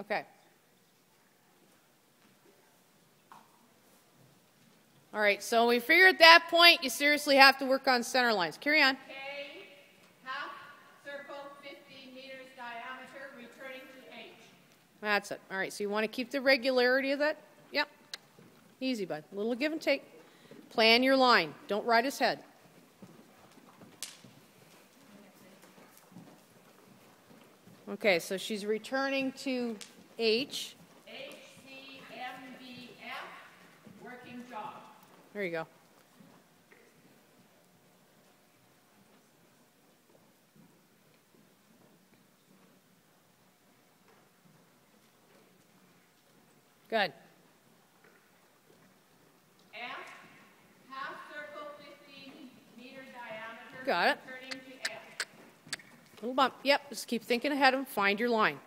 Okay. All right, so we figure at that point you seriously have to work on center lines. Carry on. K, half circle, 50 meters diameter, returning to H. That's it. All right, so you want to keep the regularity of that? Yep. Easy, bud. A little give and take. Plan your line. Don't ride his head. Okay, so she's returning to H. HCMBF, working jog. There you go. Good. F, half circle, 15 meter diameter. Got it. Returning to F. Little bump. Yep, just keep thinking ahead of him. Find your line.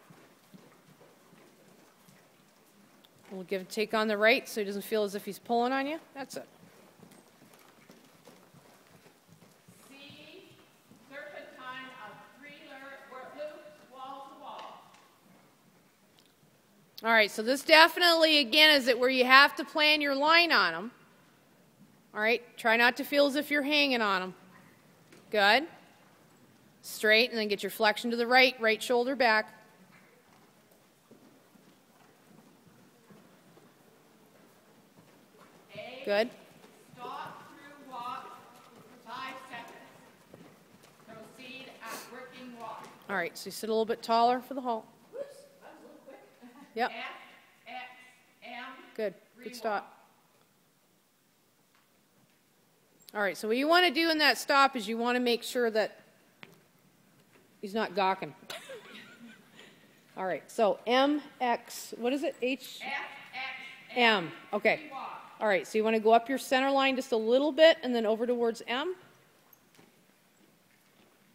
We'll give and take on the right so he doesn't feel as if he's pulling on you. That's it. C, serpentine of three lur- or loops, wall to wall. All right, so this definitely, again, is it where you have to plan your line on them. All right, try not to feel as if you're hanging on them. Good. Straight, and then get your flexion to the right, right shoulder back. Good. stop through walk, five seconds. Proceed at working walk. All right, so you sit a little bit taller for the halt. Yep, F, X, M, good. Good stop. All right, so what you want to do in that stop is you want to make sure that he's not gawking. All right, so M, X, what is it? H, F, X, M. Okay. All right, so you want to go up your center line just a little bit and then over towards M.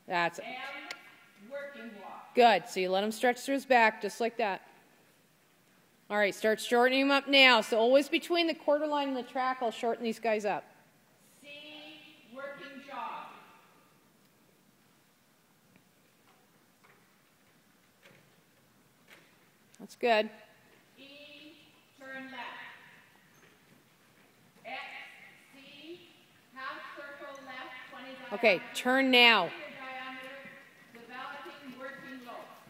That's it. M, working walk. Good. So you let him stretch through his back just like that. All right, start shortening him up now. So always between the quarter line and the track, I'll shorten these guys up. C, working jog. That's good. E, turn left. X, C, half circle left, 20. Okay, turn now.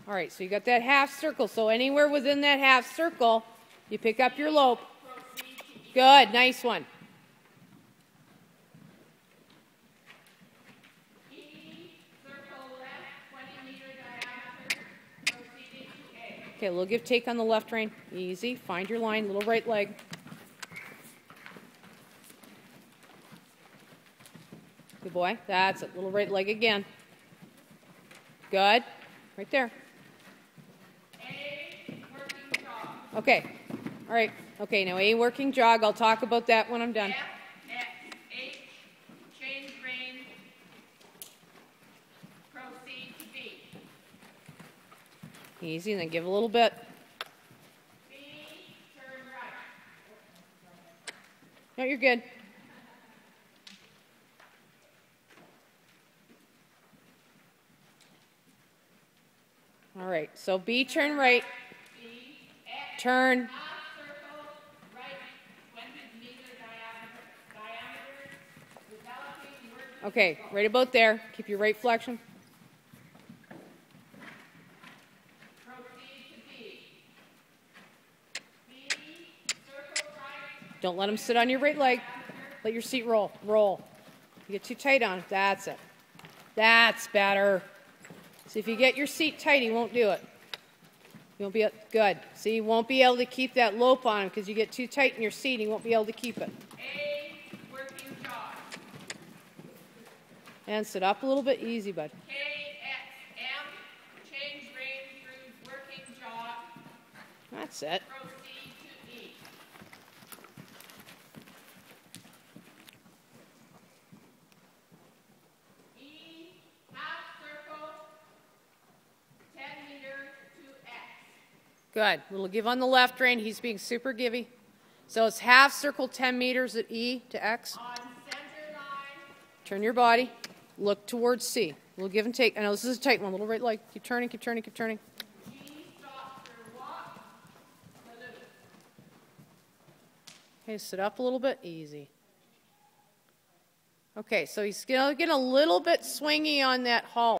All right, so you got that half circle. So anywhere within that half circle, you pick up your lope. Good, nice one. E, circle left, 20 meter diameter, proceeding to A. Okay, a little give take on the left rein. Easy. Find your line, little right leg. Good boy. That's it. Little right leg again. Good. Right there. Okay. All right. Okay, now a working jog. I'll talk about that when I'm done. F, X, H, change rein. Proceed to B. Easy, and then give a little bit. B, right. No, you're good. All right, so B turn right, turn. half circle, right, 20 meter diameter, diameter, developing working Okay, right about there. Keep your right flexion. Proceed to B. B, circle right, Don't let him sit on your right leg. Let your seat roll. Roll. You get too tight on it. That's it. That's better. See, if you get your seat tight, he won't do it. You won't be good. See, you won't be able to keep that lope on him because you get too tight in your seat. He won't be able to keep it. A, working jog. And sit up a little bit. Easy, bud. K, X, Good. Little give on the left rein. He's being super givey. So it's half circle 10 meters at E to X. On line. Turn your body. Look towards C. Little give and take. I know this is a tight one. Little right leg. Keep turning, keep turning, keep turning. Okay, sit up a little bit. Easy. Okay, so he's getting a little bit swingy on that halt.